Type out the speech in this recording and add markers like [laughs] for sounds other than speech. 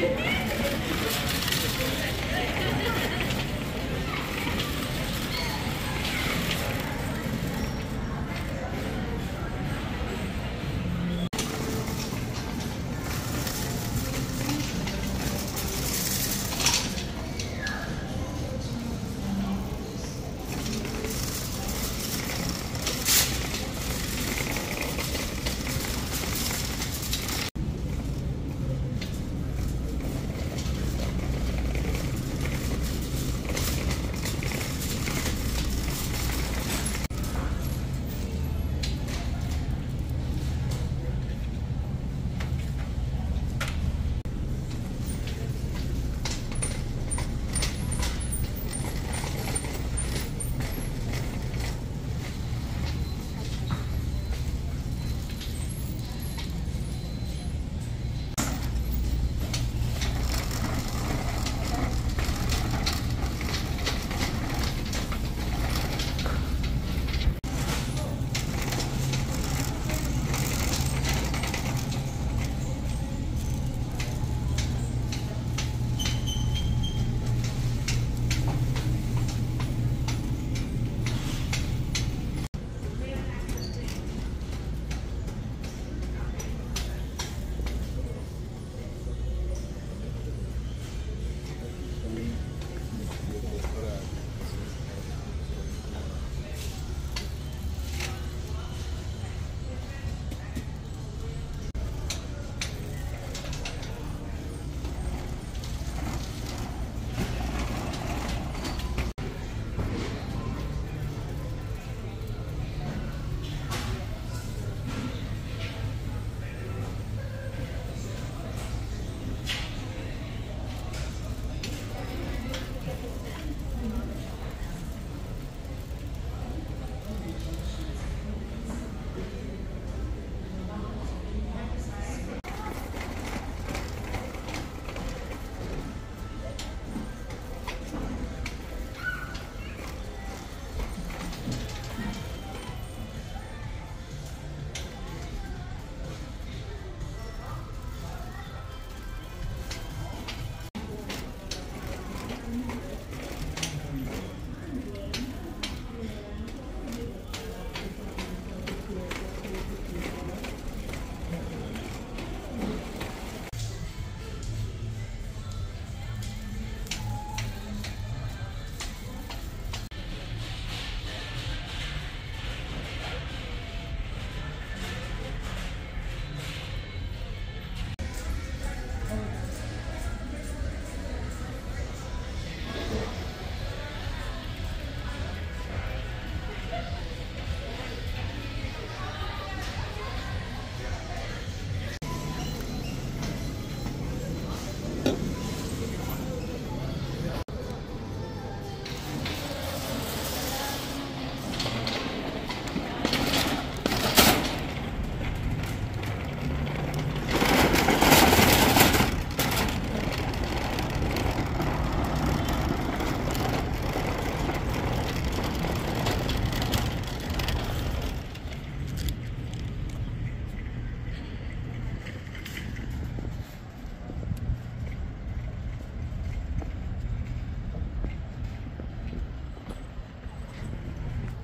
Yeah. [laughs]